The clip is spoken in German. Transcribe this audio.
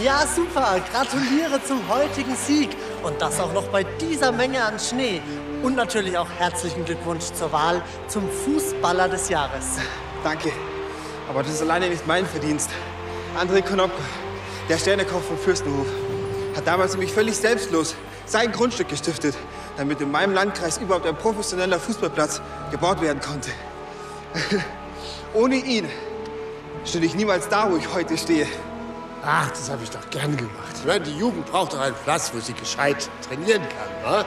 Ja, super. Gratuliere zum heutigen Sieg. Und das auch noch bei dieser Menge an Schnee. Und natürlich auch herzlichen Glückwunsch zur Wahl zum Fußballer des Jahres. Danke. Aber das ist alleine nicht mein Verdienst. André Konopka, der Sternekoch vom Fürstenhof, hat damals nämlich völlig selbstlos sein Grundstück gestiftet, damit in meinem Landkreis überhaupt ein professioneller Fußballplatz gebaut werden konnte. Ohne ihn stünde ich niemals da, wo ich heute stehe. Ach, das habe ich doch gern gemacht. Ich meine, die Jugend braucht doch einen Platz, wo sie gescheit trainieren kann, ne?